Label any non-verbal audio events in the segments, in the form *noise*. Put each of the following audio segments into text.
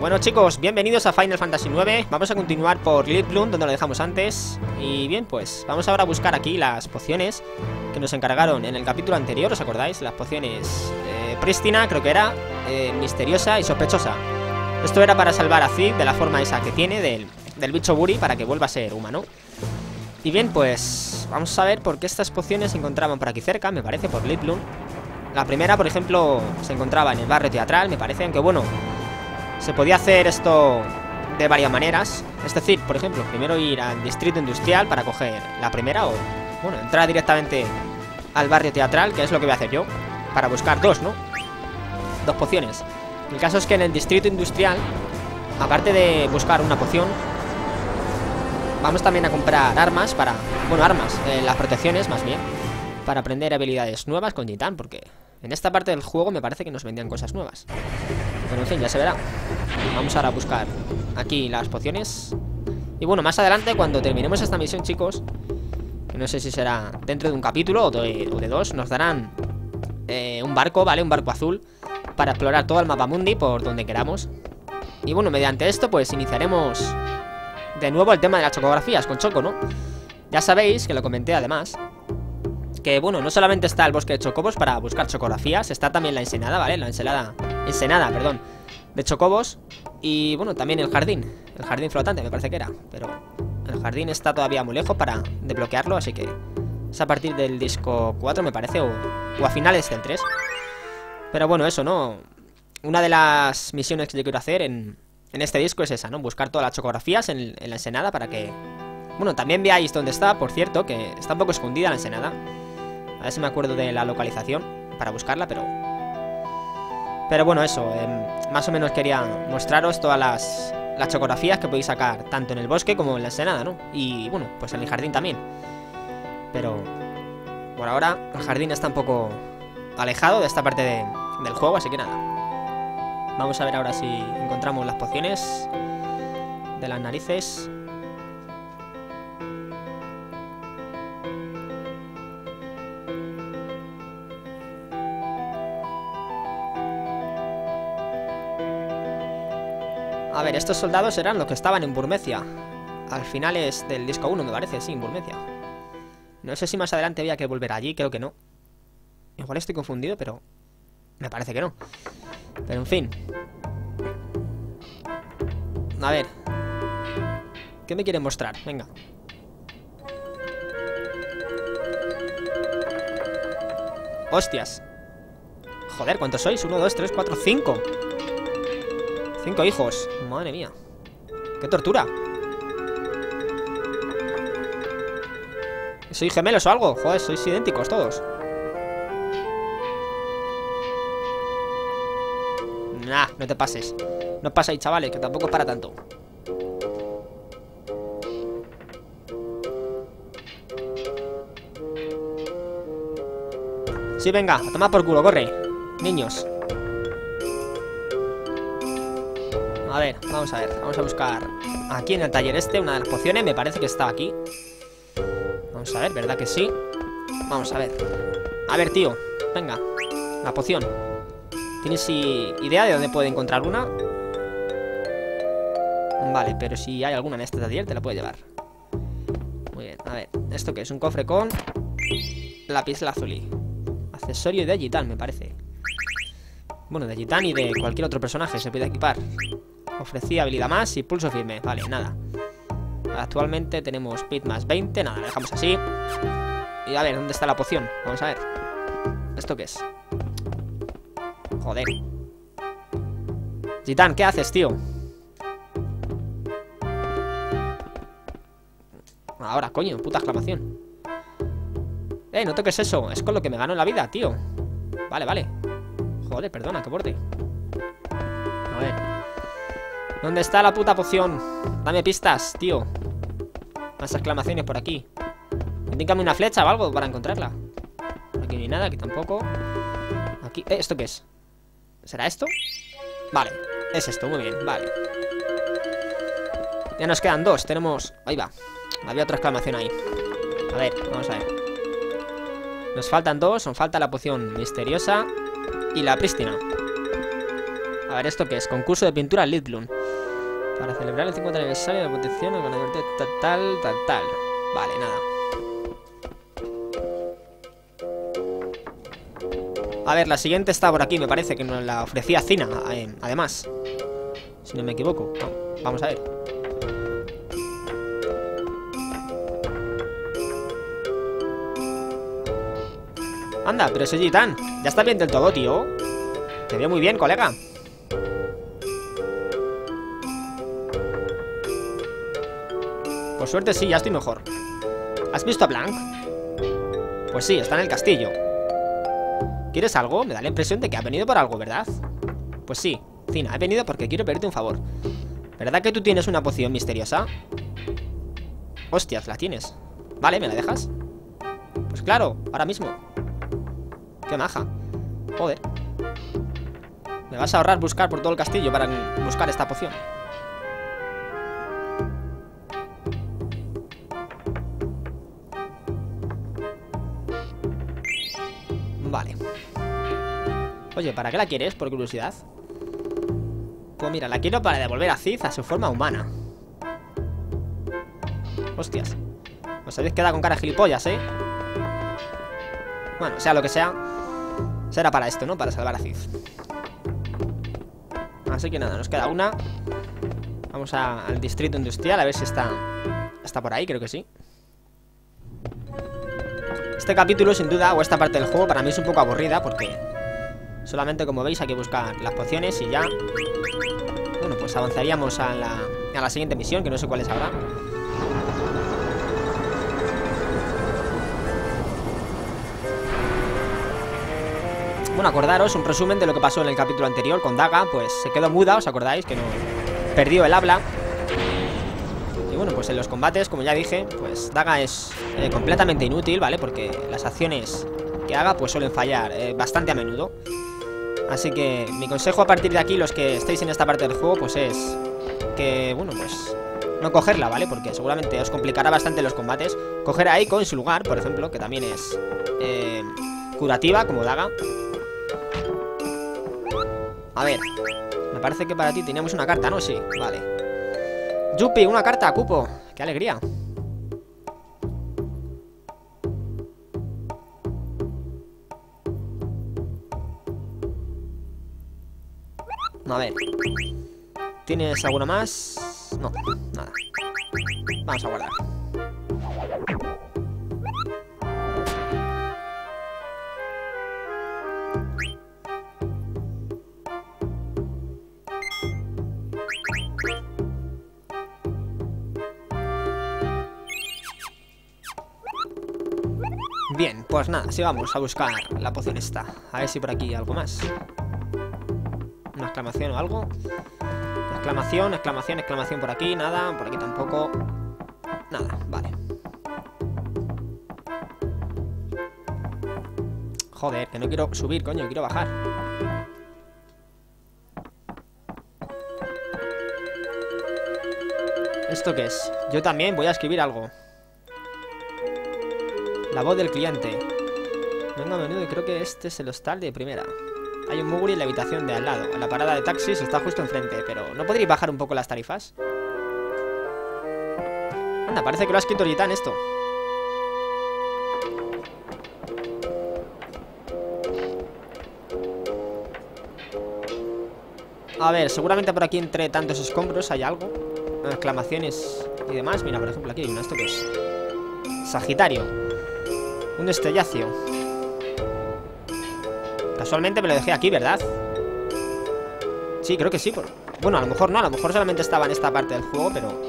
Bueno chicos, bienvenidos a Final Fantasy IX Vamos a continuar por Bloom, donde lo dejamos antes. Y bien, pues vamos ahora a buscar aquí las pociones Que nos encargaron en el capítulo anterior, ¿os acordáis? Las pociones eh, prístina, creo que era eh, Misteriosa y sospechosa. Esto era para salvar a Zig de la forma esa que tiene Del, del bicho Buri para que vuelva a ser humano. Y bien, pues vamos a ver por qué estas pociones se encontraban por aquí cerca Me parece, por Bloom. La primera, por ejemplo, se encontraba en el barrio teatral, me parece Aunque bueno, se podía hacer esto de varias maneras. Es decir, por ejemplo, primero ir al distrito industrial para coger la primera o, bueno, entrar directamente al barrio teatral, que es lo que voy a hacer yo, para buscar dos, ¿no? Dos pociones. El caso es que en el distrito industrial, aparte de buscar una poción, vamos también a comprar armas para, bueno, armas, eh, las protecciones más bien, para aprender habilidades nuevas con Gitan, porque en esta parte del juego me parece que nos vendían cosas nuevas. Pero en fin, ya se verá Vamos ahora a buscar aquí las pociones Y bueno, más adelante cuando terminemos esta misión, chicos Que no sé si será dentro de un capítulo o de, dos Nos darán eh, un barco, ¿vale? Un barco azul Para explorar todo el mapa mundi por donde queramos Y bueno, mediante esto pues iniciaremos De nuevo el tema de las chocografías con Choco, ¿no? Ya sabéis, que lo comenté además que bueno, no solamente está el bosque de chocobos para buscar chocografías, está también la ensenada, ¿vale? La ensenada, ensenada, perdón, de chocobos y bueno, también el jardín, el jardín flotante me parece que era, pero el jardín está todavía muy lejos para desbloquearlo, así que es a partir del disco 4 me parece, o, a finales del 3. Pero bueno, eso, ¿no? Una de las misiones que yo quiero hacer en, en este disco es esa, ¿no? Buscar todas las chocografías en, en la ensenada para que... Bueno, también veáis dónde está, por cierto, que está un poco escondida la ensenada. A ver si me acuerdo de la localización para buscarla, pero... Pero bueno, eso. Em, más o menos quería mostraros todas las, las chocografías que podéis sacar tanto en el bosque como en la ensenada, ¿no? Y bueno, pues en el jardín también. Pero... Por ahora, el jardín está un poco alejado de esta parte del juego, así que nada. Vamos a ver ahora si encontramos las pociones de las narices. Ver, estos soldados eran los que estaban en Burmecia. Al final es del disco 1, me parece, sí, en Burmecia. No sé si más adelante había que volver allí, creo que no. Igual estoy confundido, pero... Me parece que no. Pero en fin. A ver. ¿Qué me quieren mostrar? Venga. Hostias. Joder, ¿cuántos sois? Uno, dos, tres, cuatro, cinco. Cinco hijos. Madre mía. ¡Qué tortura! ¿Soy gemelos o algo? Joder, sois idénticos todos. Nah, no te pases. No paséis, chavales, que tampoco es para tanto. Sí, venga, a tomar por culo, corre. Niños. A ver, vamos a ver Vamos a buscar aquí en el taller este Una de las pociones, me parece que está aquí. Vamos a ver, ¿verdad que sí? Vamos a ver. A ver, tío, venga La poción. ¿Tienes idea de dónde puede encontrar una? Vale, pero si hay alguna en este taller Te la puede llevar. Muy bien, a ver, ¿esto qué es? Un cofre con Lápiz lazuli Accesorio de Gitan, me parece. Bueno, de Gitan y de cualquier otro personaje se puede equipar Ofrecía habilidad más y pulso firme. Vale, nada. Actualmente tenemos speed más 20. Nada, dejamos así. Y a ver, ¿dónde está la poción? Vamos a ver. ¿Esto qué es? Joder. Gitán, ¿qué haces, tío? Ahora, coño, puta exclamación. Eh, no toques eso. Es con lo que me gano en la vida, tío. Vale, vale. Joder, perdona, que borde. A ver. ¿Dónde está la puta poción? Dame pistas, tío Más exclamaciones por aquí Indícame una flecha o algo para encontrarla Aquí hay nada, aquí tampoco Aquí, eh, ¿esto qué es? ¿Será esto? Vale, es esto, muy bien, vale Ya nos quedan dos, tenemos... Ahí va, había otra exclamación ahí A ver, vamos a ver Nos faltan dos, nos falta la poción misteriosa Y la prístina A ver, ¿esto qué es? Concurso de pintura Lidlum. Para celebrar el 50 aniversario de la protección con la tal, tal, tal, tal. Vale, nada. A ver, la siguiente está por aquí, me parece que nos la ofrecía Cina, además. Si no me equivoco. Vamos a ver. Anda, pero ese Gitan, ya está bien del todo, tío. Te veo muy bien, colega. Por suerte sí, ya estoy mejor. ¿Has visto a Blanc? Pues sí, está en el castillo. ¿Quieres algo? Me da la impresión de que ha venido por algo, ¿verdad? Pues sí, Cina, he venido porque quiero pedirte un favor. ¿Verdad que tú tienes una poción misteriosa? Hostias, la tienes. Vale, ¿me la dejas? Pues claro, ahora mismo. Qué maja. Joder. Me vas a ahorrar buscar por todo el castillo para buscar esta poción. Vale. Oye, ¿para qué la quieres? Por curiosidad. Pues mira, la quiero para devolver a Cid a su forma humana. Hostias. Os habéis quedado con cara de gilipollas, ¿eh? Bueno, sea lo que sea Será para esto, ¿no? Para salvar a Cid Así que nada, nos queda una Vamos al distrito industrial A ver si está Está por ahí, creo que sí Este capítulo, sin duda, o esta parte del juego Para mí es un poco aburrida porque Solamente, como veis, hay que buscar las pociones Y ya Bueno, pues avanzaríamos a la, a la siguiente misión Que no sé cuál es ahora Bueno, acordaros, un resumen de lo que pasó en el capítulo anterior con Daga, pues se quedó muda, ¿os acordáis? Que no perdió el habla. Bueno, pues en los combates, como ya dije, pues Daga es eh, completamente inútil, ¿vale? Porque las acciones que haga pues suelen fallar eh, bastante a menudo. Así que mi consejo a partir de aquí, los que estéis en esta parte del juego, pues es que, bueno, pues no cogerla, ¿vale? Porque seguramente os complicará bastante los combates. Coger a Eiko en su lugar, por ejemplo, que también es eh, curativa, como Daga. A ver Me parece que para ti teníamos una carta, ¿no? Sí, vale Yupi, una carta, cupo. Qué alegría. A ver. ¿Tienes alguna más? No, nada. Vamos a guardar Pues sigamos a buscar la poción esta. A ver si por aquí hay algo más. Una exclamación o algo. Exclamación, exclamación, exclamación por aquí Nada, por aquí tampoco. Nada, vale. Joder, que no quiero subir, coño, quiero bajar. ¿Esto qué es? Yo también voy a escribir algo. La voz del cliente. Vengo a menudo y creo que este es el hostal de primera. Hay un muguri en la habitación de al lado. La parada de taxis está justo enfrente, pero ¿no podréis bajar un poco las tarifas? Anda, parece que lo ha escrito Gitan esto. A ver, seguramente por aquí entre tantos escombros hay algo. Exclamaciones y demás. Mira, por ejemplo, aquí hay una. ¿Esto que es? Sagitario. Un estellacio Casualmente me lo dejé aquí, ¿verdad? Sí, creo que sí Bueno, a lo mejor no, a lo mejor solamente estaba en esta parte del juego Pero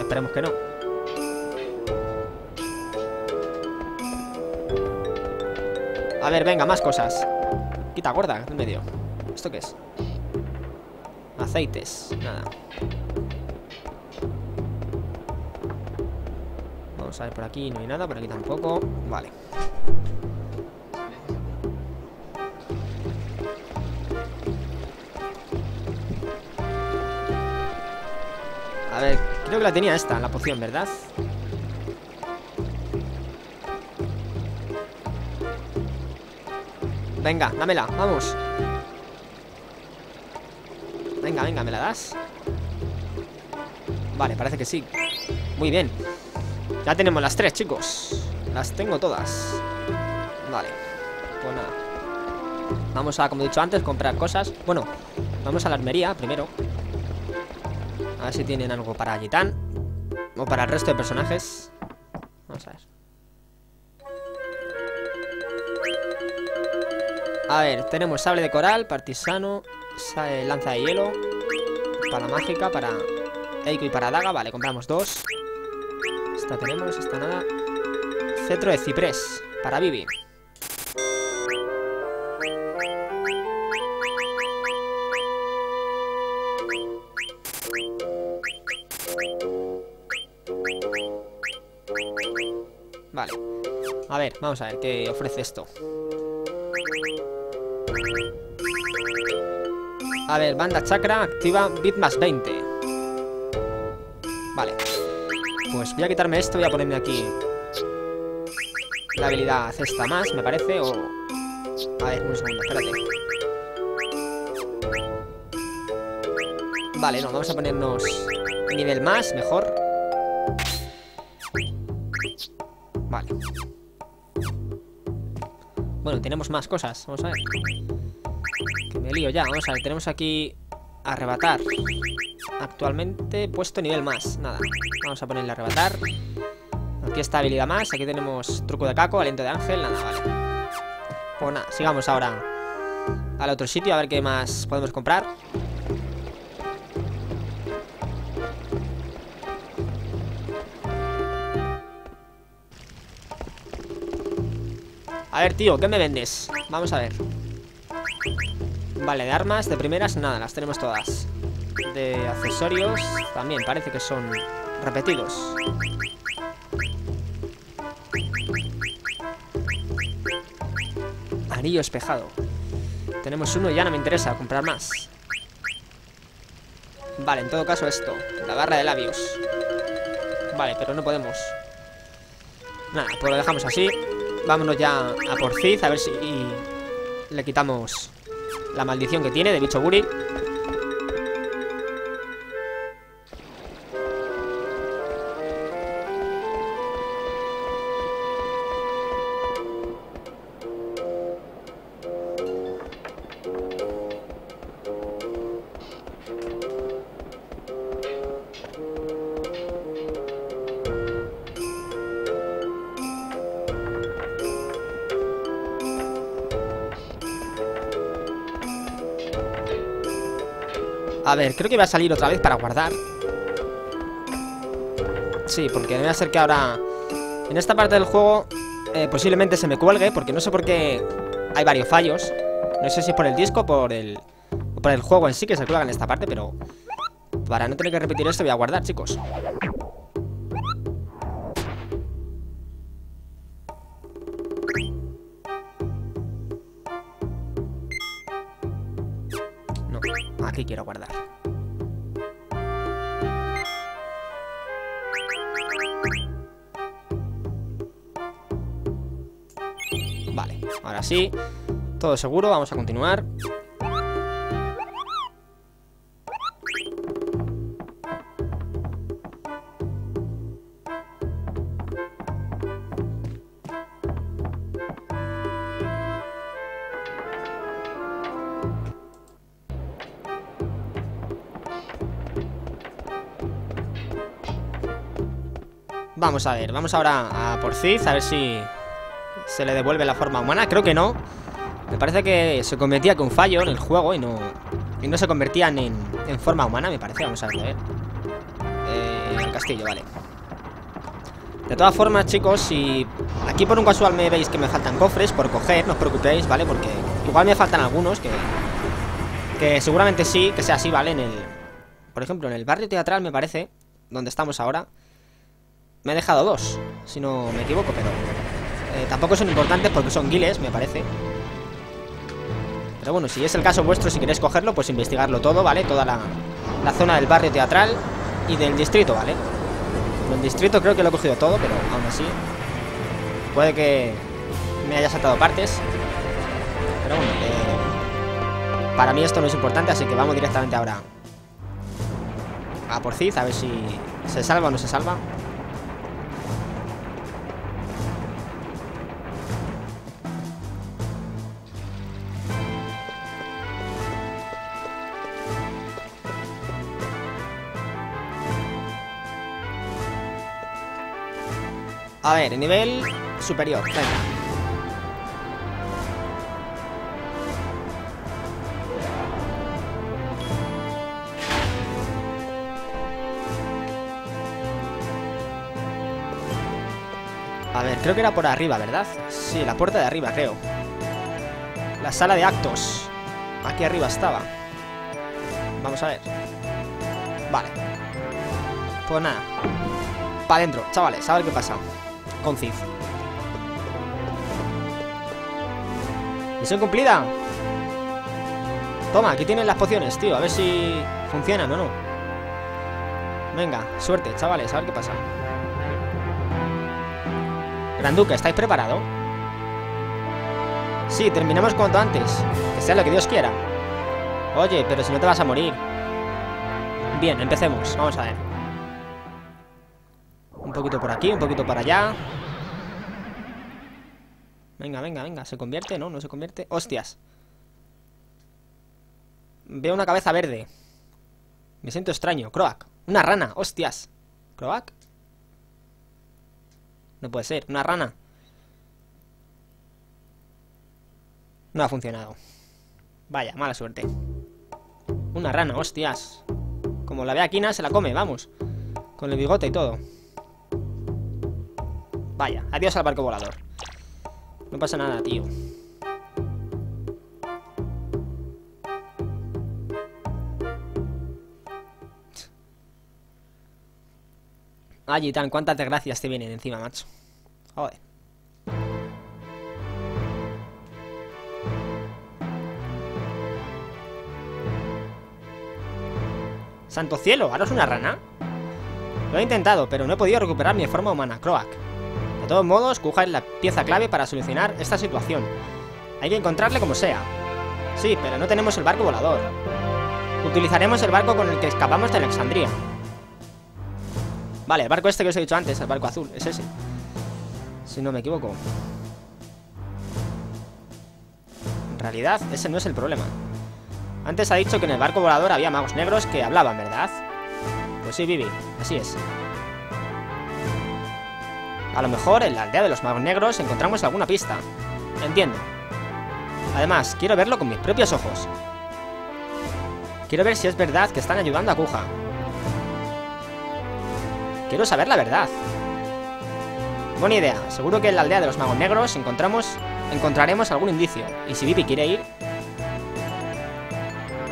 esperemos que no. A ver, venga, más cosas. Quita gorda, en medio. ¿Esto qué es? Aceites, nada. Vamos a ver por aquí, no hay nada, por aquí tampoco. Vale creo que la tenía esta, la poción, ¿verdad? Venga, dámela, vamos. Venga, venga, ¿me la das? Vale, parece que sí. Muy bien. Ya tenemos las tres, chicos. Las tengo todas. Vale, pues nada. Vamos a, como he dicho antes, comprar cosas. Bueno, vamos a la armería primero A ver si tienen algo para Gitán O para el resto de personajes. Vamos a ver. A ver, tenemos sable de coral, partisano Lanza de hielo Para mágica, para Eiko y para daga, vale, compramos dos. Esta tenemos, esta nada. Cetro de ciprés Para Vivi vamos a ver qué ofrece esto A ver, banda chakra activa bit más 20 Vale. Pues voy a quitarme esto, voy a ponerme aquí La habilidad esta más, me parece O... A ver, un segundo, espérate. Vale, no, vamos a ponernos Nivel más, mejor. Vale Bueno, tenemos más cosas, vamos a ver. Que me lío ya, vamos a ver Tenemos aquí Arrebatar. Actualmente puesto nivel más Nada, vamos a ponerle arrebatar. Aquí está habilidad más Aquí tenemos truco de caco, aliento de ángel Nada, vale. Pues nada, sigamos ahora Al otro sitio, a ver qué más podemos comprar ver, tío, ¿qué me vendes? Vamos a ver. Vale, de armas, de primeras, nada, las tenemos todas. De accesorios También parece que son repetidos. Anillo espejado. Tenemos uno y ya no me interesa comprar más. Vale, en todo caso esto La barra de labios. Vale, pero no podemos. Nada, pues lo dejamos así Vámonos ya a por a ver si le quitamos la maldición que tiene de bicho Guri. A ver, creo que va a salir otra vez para guardar. Sí, porque debe ser que ahora En esta parte del juego eh, Posiblemente se me cuelgue Porque no sé por qué hay varios fallos. No sé si es por el disco por el por el juego en sí que se cuelga en esta parte Pero para no tener que repetir esto voy a guardar, chicos Vale, ahora sí. Todo seguro, vamos a continuar Vamos a ver, vamos ahora a por Cid A ver si se le devuelve la forma humana. Creo que no. Me parece que se convertía con fallo en el juego Y no, y no se convertían en, en forma humana, me parece. Vamos a ver, a ver. Eh, El castillo, vale. De todas formas, chicos Si aquí por un casual me veis que me faltan cofres Por coger, no os preocupéis, ¿vale? Porque igual me faltan algunos que, que seguramente sí, que sea así, ¿vale? En el, por ejemplo, en el barrio teatral me parece Donde estamos ahora me he dejado dos, si no me equivoco, pero... Eh, tampoco son importantes porque son guiles, me parece. Pero bueno, si es el caso vuestro, si queréis cogerlo, pues investigarlo todo, ¿vale? Toda la, la zona del barrio teatral y del distrito, ¿vale? El distrito creo que lo he cogido todo, pero aún así... Puede que me haya saltado partes. Pero bueno, eh, para mí esto no es importante, así que vamos directamente ahora A por Cid, a ver si se salva o no se salva. A ver, nivel superior. Venga. A ver, creo que era por arriba, ¿verdad? Sí, la puerta de arriba, creo. La sala de actos. Aquí arriba estaba. Vamos a ver. Vale. Pues nada. Para adentro, chavales, a ver qué pasa. Con Cid. Misión cumplida. Toma, aquí tienen las pociones, tío. A ver si funcionan o no. Venga, suerte, chavales, a ver qué pasa. Gran Duque, ¿estáis preparados? Sí, terminamos cuanto antes. Que sea lo que Dios quiera. Oye, pero si no te vas a morir. Bien, empecemos. Vamos a ver. Un poquito por aquí, un poquito para allá. Venga, venga, venga. ¿Se convierte? No, no se convierte. ¡Hostias! Veo una cabeza verde. Me siento extraño. Croak. Una rana. ¡Hostias! ¿Croak? No puede ser. Una rana. No ha funcionado. Vaya, mala suerte. Una rana, hostias. Como la ve Aquina, se la come, vamos. Con el bigote y todo. Vaya, adiós al barco volador. No pasa nada, tío. Ay, tan, cuántas desgracias te vienen encima, macho. Joder. ¡Santo cielo! ¿Ahora una rana? Lo he intentado, pero no he podido recuperar mi forma humana, Croak. De todos modos, Kuja es la pieza clave para solucionar esta situación. Hay que encontrarle como sea. Sí, pero no tenemos el barco volador. Utilizaremos el barco con el que escapamos de Alexandria. Vale, el barco este que os he dicho antes, el barco azul, es ese. Si no me equivoco. En realidad, ese no es el problema. Antes ha dicho que en el barco volador había magos negros que hablaban, ¿verdad? Pues sí, Vivi, así es. A lo mejor en la aldea de los magos negros encontramos alguna pista. Entiendo. Además, quiero verlo con mis propios ojos. Quiero ver si es verdad que están ayudando a Kuja. Quiero saber la verdad. Buena idea. Seguro que en la aldea de los magos negros encontramos, encontraremos algún indicio. Y si Vivi quiere ir...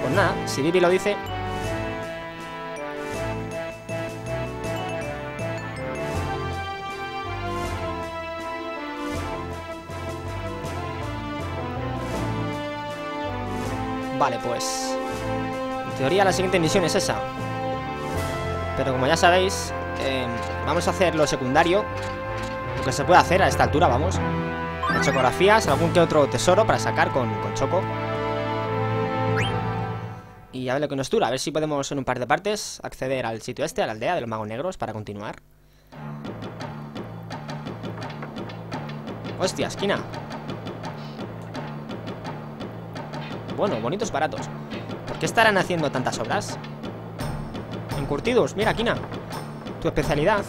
Pues nada, si Vivi lo dice... Vale, pues... En teoría la siguiente misión es esa. Pero como ya sabéis, eh, vamos a hacer lo secundario. Lo que se puede hacer a esta altura, vamos. Chocografías, algún que otro tesoro para sacar con, con Choco. Y a ver lo que nos dura. A ver si podemos en un par de partes acceder al sitio este, a la aldea de los magos negros, para continuar. Hostia, esquina. Bueno, bonitos baratos. ¿Por qué estarán haciendo tantas obras? Encurtidos, mira, Kina. Tu especialidad.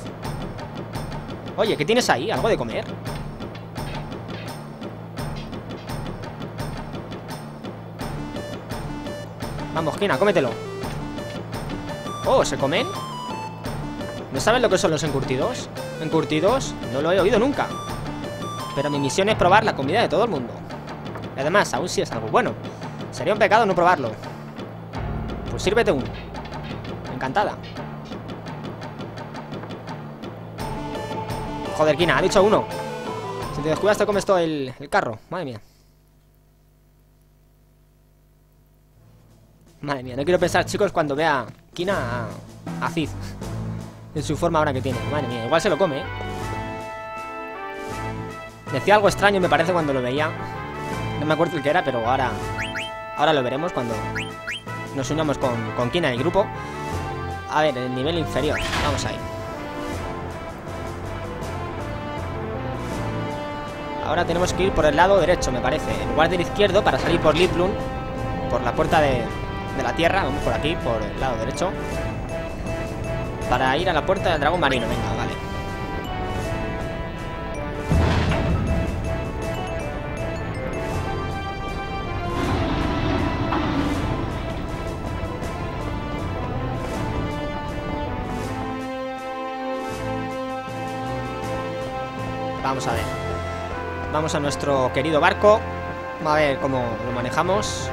Oye, ¿qué tienes ahí? ¿Algo de comer? Vamos, Kina, cómetelo. Oh, ¿se comen? ¿No saben lo que son los encurtidos? ¿Encurtidos? No lo he oído nunca. Pero mi misión es probar la comida de todo el mundo. Y además, aún si es algo bueno. Sería un pecado no probarlo. Pues sírvete uno. Encantada. Joder, Kina, ha dicho uno. Si te descuidas te comes todo el, el carro. Madre mía. Madre mía, no quiero pensar, chicos, cuando vea Kina a, a Cid. En su forma ahora que tiene. Madre mía, igual se lo come, ¿eh? Decía algo extraño, me parece, cuando lo veía. No me acuerdo el que era, pero ahora... Ahora lo veremos cuando nos unamos con, con Kina y el grupo. A ver, en el nivel inferior. Vamos ahí. Ahora tenemos que ir por el lado derecho, me parece. En lugar del izquierdo, para salir por Liplun, por la puerta de, de la tierra, vamos por aquí, por el lado derecho. Para ir a la puerta del dragón marino, venga, vale. Vamos a ver. Vamos a nuestro querido barco. A ver cómo lo manejamos.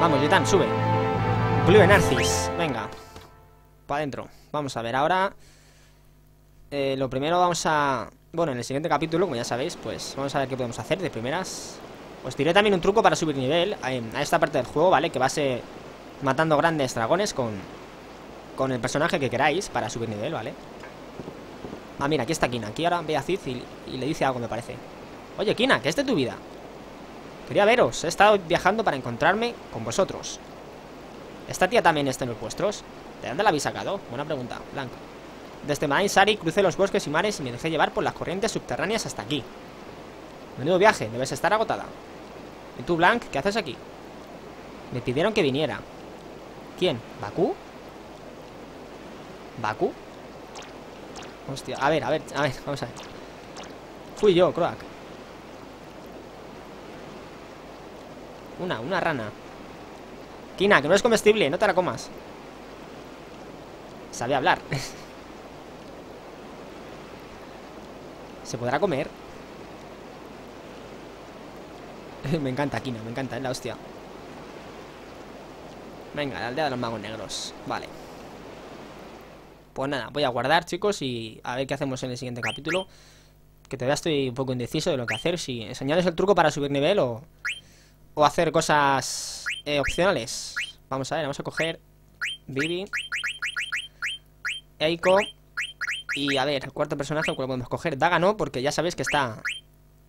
Vamos, Yetan, sube. Blue Narcis. Venga. Para adentro. Vamos a ver ahora. Eh, lo primero vamos a... Bueno, en el siguiente capítulo, como ya sabéis, pues vamos a ver qué podemos hacer de primeras. Os diré también un truco para subir nivel a, a esta parte del juego, ¿vale? Que va a ser matando grandes dragones con, con el personaje que queráis para subir nivel, ¿vale? Ah, mira, aquí está Kina. Aquí ahora ve a Cid y, le dice algo, me parece. Oye, Kina, ¿qué es de tu vida? Quería veros, he estado viajando para encontrarme con vosotros ¿Esta tía también está en los vuestros? ¿De dónde la habéis sacado? Buena pregunta, Blanca Desde Sari crucé los bosques y mares y me dejé llevar por las corrientes subterráneas hasta aquí Menudo viaje, debes estar agotada ¿Y tú, Blanc, qué haces aquí? Me pidieron que viniera ¿Quién? ¿Bakú? ¿Bakú? Hostia, a ver, a ver, a ver, vamos a ver. Fui yo, Croak Una, una rana. Kina, que no es comestible, no te la comas. Sabe hablar. *laughs* ¿Se podrá comer? *laughs* me encanta Kina, me encanta, es la hostia. Venga, la aldea de los magos negros Vale Pues nada, voy a guardar, chicos Y a ver qué hacemos en el siguiente capítulo Que todavía estoy un poco indeciso de lo que hacer Si enseñarles el truco para subir nivel o hacer cosas eh, opcionales. Vamos a ver, vamos a coger Vivi, Eiko y a ver, el cuarto personaje, ¿cuál podemos coger? Daga no, porque ya sabéis que está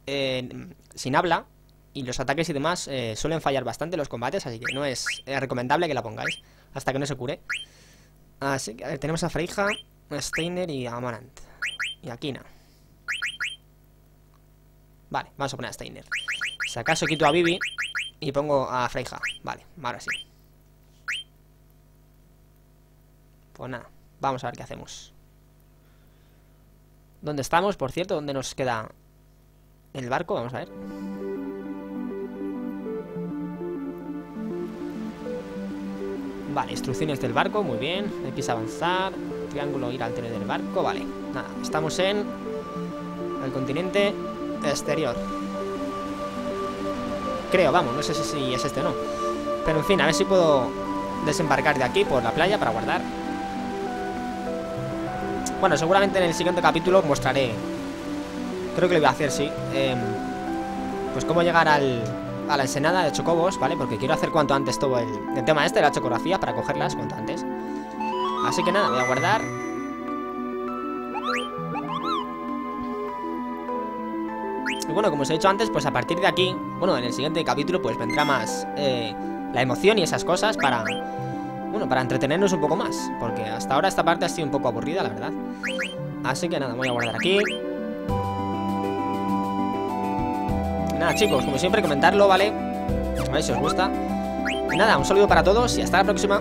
eh, sin habla y los ataques y demás eh, suelen fallar bastante los combates, así que no es recomendable que la pongáis hasta que no se cure. Así que, ver, tenemos a Freija, a Steiner y a Amarant. Y a Kina. Vale, vamos a poner a Steiner. Si acaso quito a Vivi y pongo a Freija. Vale, ahora sí. Pues nada, vamos a ver qué hacemos. ¿Dónde estamos, por cierto? ¿Dónde nos queda el barco? Vamos a ver. Vale, instrucciones del barco, muy bien. A avanzar. Triángulo ir al tren del barco. Vale, nada, estamos en el continente exterior. Creo, vamos, no sé si es este o no Pero en fin, a ver si puedo desembarcar de aquí por la playa para guardar Bueno, seguramente en el siguiente capítulo mostraré Creo que lo voy a hacer, sí eh, Pues cómo llegar al, a la ensenada de Chocobos, ¿vale? Porque quiero hacer cuanto antes todo el, tema este de la chocografía Para cogerlas cuanto antes Así que nada, voy a guardar Y bueno, como os he dicho antes, pues a partir de aquí, bueno, en el siguiente capítulo pues vendrá más eh, la emoción y esas cosas para, bueno, para entretenernos un poco más. Porque hasta ahora esta parte ha sido un poco aburrida, la verdad. Así que nada, voy a guardar aquí. Nada, chicos, como siempre, comentarlo, ¿vale? A si os gusta. Nada, un saludo para todos y hasta la próxima.